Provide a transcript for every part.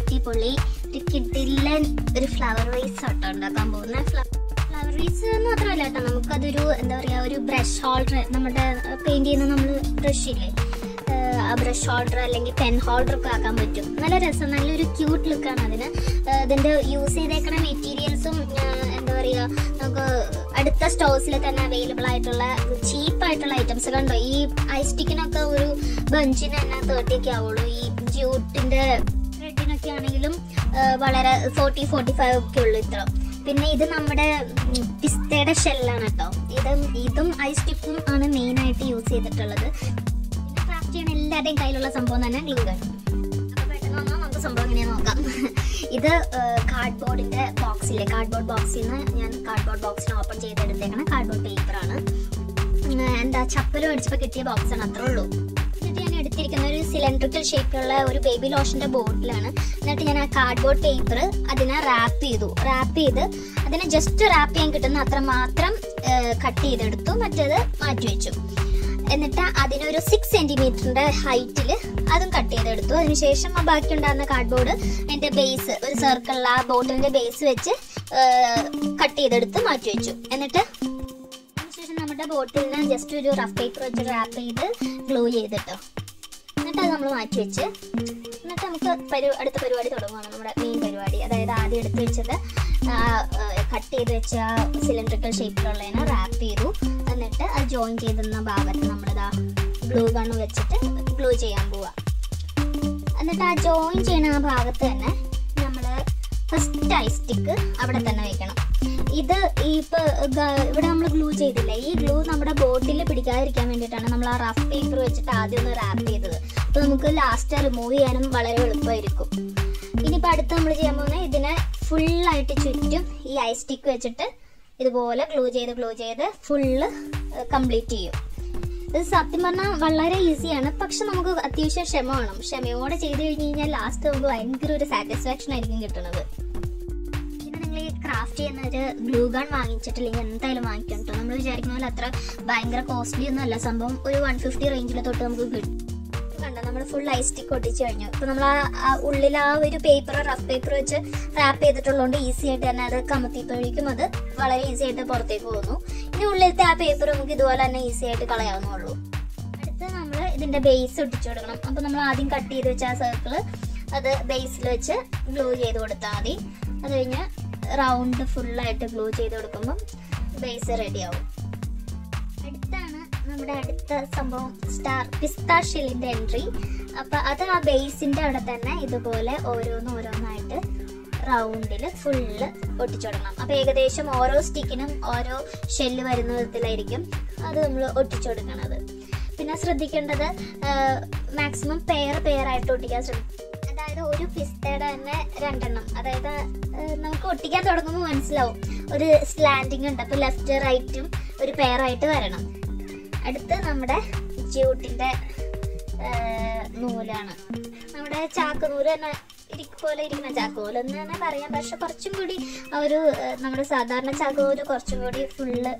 അടിപൊളി ഒരു കിഡിലൻ ഒരു ഫ്ലവർ വേസ് ആട്ടോ ഉണ്ടാക്കാൻ പോകുന്ന. ഫ്ലവർ വേസ് മാത്രമല്ല കേട്ടോ നമുക്കതൊരു എന്താ പറയുക ഒരു ബ്രഷ് ഹോൾഡർ നമ്മുടെ പെയിന്റ് ചെയ്യുന്ന നമ്മൾ ബ്രഷ് ഇല്ലേ? ബ്രഷ് ഹോൾഡർ അല്ലെങ്കിൽ പെൻ ഹോൾഡർ ഒക്കെ ആക്കാൻ പറ്റും. നല്ല രസം നല്ലൊരു ക്യൂട്ട് ലുക്കാണ് അതിന്. ഇതിന്റെ യൂസ് ചെയ്തേക്കണ മെറ്റീരിയൽസും എന്താ പറയുക നമുക്ക് അടുത്ത സ്റ്റോഴ്സിൽ തന്നെ അവൈലബിൾ ആയിട്ടുള്ള ചീപ്പ് ആയിട്ടുള്ള ഐറ്റംസ് കണ്ടോ? ഈ ഐസ്റ്റിക്കിനൊക്കെ ഒരു ബഞ്ചിന് തന്നെ തേർട്ടി ഒക്കെ ആവുള്ളൂ. ഈ ജ്യൂട്ടിന്റെ ത്രെഡിനൊക്കെ ആണെങ്കിലും വളരെ ഫോർട്ടി ഫോർട്ടി ഫൈവ് ഒക്കെ ഉള്ളൂ ഇത്ര. പിന്നെ ഇത് നമ്മുടെ പിസ്തയുടെ ഷെല്ലാണ് കേട്ടോ. ഇതും ഇതും ഐസ്റ്റിക്കും ആണ് മെയിൻ ആയിട്ട് യൂസ് ചെയ്തിട്ടുള്ളത്. ക്രാഫ്റ്റ് ചെയ്യണ എല്ലാവരുടെയും കയ്യിലുള്ള സംഭവം തന്നെ ഗ്ലൂ ഗൺ നമുക്ക് സംഭവം ഇങ്ങനെ നോക്കാം. ഇത് കാർഡ്ബോർഡിന്റെ ബോക്സിലെ കാർഡ്ബോർഡ് ബോക്സിൽ നിന്ന് ഞാൻ കാർഡ്ബോർഡ് ബോക്സിന് ഓപ്പൺ ചെയ്തെടുത്തേക്കണ. കാർഡ്ബോർഡ് പേപ്പറാണ് എന്താ ചപ്പൽ മേടിച്ചപ്പോൾ കിട്ടിയ ബോക്സാണ് അത്രേ ഉള്ളൂ. എടുത്തിരിക്കുന്ന ഒരു സിലിണ്ടറിക്കൽ ഷേപ്പിലുള്ള ഒരു ബേബി ലോഷന്റെ ബോട്ടിലാണ് എന്നിട്ട് ഞാൻ ആ കാർഡ്ബോർഡ് പേപ്പർ അതിനെ റാപ്പ് ചെയ്തു. റാപ്പ് ചെയ്ത് അതിനെ ജസ്റ്റ് റാപ്പ് ചെയ്യാൻ കിട്ടുന്ന അത്ര മാത്രം കട്ട് ചെയ്തെടുത്തു. മറ്റേത് മാറ്റി വെച്ചു. എന്നിട്ട് അതിനൊരു സിക്സ് സെന്റിമീറ്ററിന്റെ ഹൈറ്റിൽ അതും കട്ട് ചെയ്തെടുത്തു. അതിനുശേഷം ആ ബാക്കി ഉണ്ടായിരുന്ന കാർഡ്ബോർഡ് അതിന്റെ ബേസ് ഒരു സർക്കിളിൽ ആ ബോട്ടിലിന്റെ ബേസ് വെച്ച് കട്ട് ചെയ്തെടുത്ത് മാറ്റി വെച്ചു. എന്നിട്ട് അതിനുശേഷം നമ്മുടെ ബോട്ടിലിന് ജസ്റ്റ് ഒരു റഫ് പേപ്പർ വെച്ച് റാപ്പ് ചെയ്ത് ഗ്ലൂ ചെയ്തിട്ടോ. നമ്മൾ മാറ്റി വെച്ച്. എന്നിട്ട് നമുക്ക് പരി അടുത്ത പരിപാടി തുടങ്ങുകയാണ് നമ്മുടെ മെയിൻ പരിപാടി. അതായത് ആദ്യം എടുത്ത് വെച്ചത് കട്ട് ചെയ്ത് വെച്ച സിലിണ്ടറിക്കൽ ഷേപ്പിലുള്ളതിനെ റാപ്പ് ചെയ്തു. എന്നിട്ട് അത് ജോയിൻ ചെയ്തിരുന്ന ഭാഗത്ത് നമ്മളിതാ ഗ്ലൂ ഗണ്ണ് വെച്ചിട്ട് ഗ്ലൂ ചെയ്യാൻ പോവാം എന്നിട്ട് ആ ജോയിൻ ചെയ്യുന്ന ആ ഭാഗത്ത് തന്നെ നമ്മൾ ഫസ്റ്റ് ഐ സ്റ്റിക്ക് അവിടെ തന്നെ വെക്കണം. ഇത് ഇപ്പൊ ഇവിടെ നമ്മൾ ഗ്ലൂ ചെയ്തില്ല? ഈ ഗ്ലൂ നമ്മുടെ ബോട്ടിൽ പിടിക്കാതിരിക്കാൻ വേണ്ടിയിട്ടാണ് നമ്മൾ ആ റഫ് പേപ്പർ വെച്ചിട്ട് ആദ്യം ഒന്ന് റാപ്പ് ചെയ്തത്. അപ്പൊ നമുക്ക് ലാസ്റ്റ് റിമൂവ് ചെയ്യാനും വളരെ എളുപ്പമായിരിക്കും. ഇനിയിപ്പോൾ അടുത്ത് നമ്മൾ ചെയ്യാൻ പോകുന്നത് ഇതിനെ ഫുള്ളായിട്ട് ചുറ്റും ഈ ഐ സ്റ്റിക്ക് വെച്ചിട്ട് ഇതുപോലെ ഗ്ലൂ ചെയ്ത് ഗ്ലൂ ചെയ്ത് ഫുള്ള് കംപ്ലീറ്റ് ചെയ്യും. ഇത് സത്യം പറഞ്ഞാൽ വളരെ ഈസിയാണ് പക്ഷെ നമുക്ക് അത്യാവശ്യം ക്ഷമ വേണം. ക്ഷമയോടെ ചെയ്ത് കഴിഞ്ഞ് കഴിഞ്ഞാൽ ലാസ്റ്റ് നമുക്ക് ഭയങ്കര ഒരു സാറ്റിസ്ഫാക്ഷൻ ആയിരിക്കും കിട്ടുന്നത്. പിന്നെ നിങ്ങൾ ഈ ക്രാഫ്റ്റ് ചെയ്യുന്ന ഒരു ഗ്ലൂ ഗൺ വാങ്ങിച്ചിട്ടില്ലെങ്കിൽ എന്തായാലും വാങ്ങിക്കണം കേട്ടോ നമ്മൾ വിചാരിക്കുന്ന പോലെ അത്ര ഭയങ്കര കോസ്റ്റ്ലി ഒന്നും അല്ല സംഭവം ഒരു വൺ ഫിഫ്റ്റി റേഞ്ചിൽ തൊട്ട് നമുക്ക് കിട്ടും. കണ്ടോ നമ്മൾ ഫുൾ ഐ സ്റ്റിക്ക് ഒട്ടിച്ച് കഴിഞ്ഞു. ഇപ്പൊ നമ്മൾ ആ ഉള്ളിൽ ആ ഒരു പേപ്പർ റഫ് പേപ്പർ വെച്ച് റാപ്പ് ചെയ്തിട്ടുള്ളതുകൊണ്ട് ഈസി ആയിട്ട് തന്നെ അത് കമത്തിയപ്പോഴേക്കും അത് വളരെ ഈസി ആയിട്ട് പുറത്തേക്ക് പോകുന്നു. ഇനി ഉള്ളിലത്തെ ആ പേപ്പർ നമുക്ക് ഇതുപോലെ തന്നെ ഈസി ആയിട്ട് കളയാവുന്നുള്ളൂ അടുത്ത് നമ്മൾ ഇതിന്റെ ബേസ് ഒട്ടിച്ചു കൊടുക്കണം. അപ്പൊ നമ്മൾ ആദ്യം കട്ട് ചെയ്ത് വെച്ച ആ സർക്കിൾ അത് ബേസിൽ വെച്ച് ഗ്ലൂ ചെയ്ത് കൊടുത്താൽ മതി. അത് കഴിഞ്ഞ് റൗണ്ട് ഫുള്ളായിട്ട് ഗ്ലൂ ചെയ്ത് കൊടുക്കുമ്പം ബേസ് റെഡി ആവും. അടുത്താണ് നമ്മുടെ അടുത്ത സംഭവം സ്റ്റാർ പിസ്താഷിലിന്റെ എൻട്രി അപ്പൊ അത് ആ ബേസിന്റെ അവിടെ തന്നെ ഇതുപോലെ ഓരോന്ന് ഓരോന്നായിട്ട് റൗണ്ടിൽ ഫുള്ള് ഒട്ടിച്ചുകൊടുക്കണം അപ്പൊ ഏകദേശം ഓരോ സ്റ്റിക്കിനും ഓരോ ഷെല്ല് വരുന്ന വിധത്തിലായിരിക്കും അത് നമ്മൾ ഒട്ടിച്ചുകൊടുക്കണത് പിന്നെ ശ്രദ്ധിക്കേണ്ടത് മാക്സിമം പെയർ ആയിട്ട് ഒട്ടിക്കാൻ ശ്രമിക്കും അതായത് ഒരു പിസ്തയുടെ തന്നെ രണ്ടെണ്ണം. അതായത് നമുക്ക് ഒട്ടിക്കാൻ തുടങ്ങുമ്പോൾ മനസ്സിലാവും. ഒരു സ്ലാൻഡിങ് ഉണ്ട്. അപ്പൊ ലെഫ്റ്റ് റൈറ്റും ഒരു പെയർ ആയിട്ട് വരണം. അടുത്ത് നമ്മുടെ ജ്യൂട്ടിന്റെ നൂലാണ്. നമ്മുടെ ചാക്ക് നൂൽ തന്നെ പോലെ ഇരിക്കുന്ന ചാക്ക് നൂൽ എന്ന് തന്നെ പറയാം. പക്ഷെ കുറച്ചും കൂടി ആ ഒരു നമ്മുടെ സാധാരണ ചാക്ക് നൂൽ കുറച്ചും കൂടി ഫുള്ള്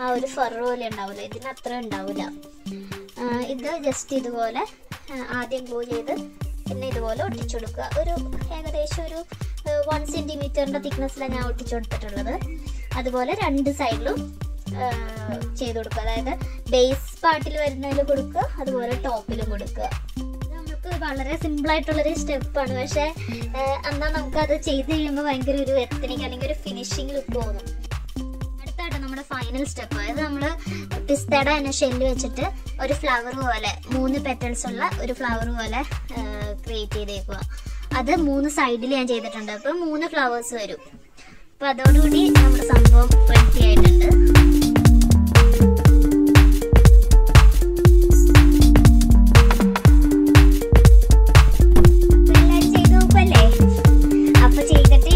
ആ ഒരു ഫർ പോലെ ഉണ്ടാവില്ല. ഇതിന് അത്ര ഉണ്ടാവില്ല. ഇത് ജസ്റ്റ് ഇതുപോലെ ആദ്യം ഗ്ലൂ ചെയ്ത് പിന്നെ ഇതുപോലെ ഒട്ടിച്ചു കൊടുക്കുക. ഒരു ഏകദേശം ഒരു വൺ സെന്റിമീറ്ററിന്റെ തിക്നെസ്സിലാണ് ഞാൻ ഒട്ടിച്ചു കൊടുത്തിട്ടുള്ളത്. അതുപോലെ രണ്ട് സൈഡിലും ചെയ്ത് കൊടുക്കുക. അതായത് ബേസ് പാർട്ടിൽ വരുന്നതിൽ കൊടുക്കുക അതുപോലെ ടോപ്പിലും കൊടുക്കുക. നമുക്ക് വളരെ സിമ്പിൾ ആയിട്ടുള്ളൊരു സ്റ്റെപ്പാണ് പക്ഷെ എന്നാൽ നമുക്കത് ചെയ്ത് കഴിയുമ്പോൾ ഭയങ്കര ഒരു എത്തനിക്ക് അല്ലെങ്കിൽ ഒരു ഫിനിഷിംഗ് ലുക്ക് തോന്നും. അടുത്തായിട്ട് നമ്മുടെ ഫൈനൽ സ്റ്റെപ്പ് അതായത് നമ്മൾ പിസ്തയുടെ തന്നെ ഷെല്ല് വെച്ചിട്ട് ഒരു ഫ്ലവർ പോലെ മൂന്ന് പെറ്റൽസ് ഉള്ള ഒരു ഫ്ലവർ പോലെ ക്രിയേറ്റ് ചെയ്തേക്കുക. അത് മൂന്ന് സൈഡിൽ ഞാൻ ചെയ്തിട്ടുണ്ട്. അപ്പം മൂന്ന് ഫ്ലവേഴ്സ് വരും. അപ്പം അതോടുകൂടി നമ്മുടെ സംഭവം റെഡി ആയിട്ടുണ്ട്.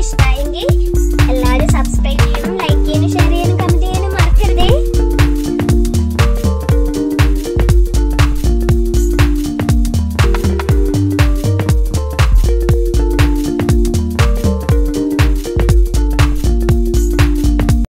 ist eigentlich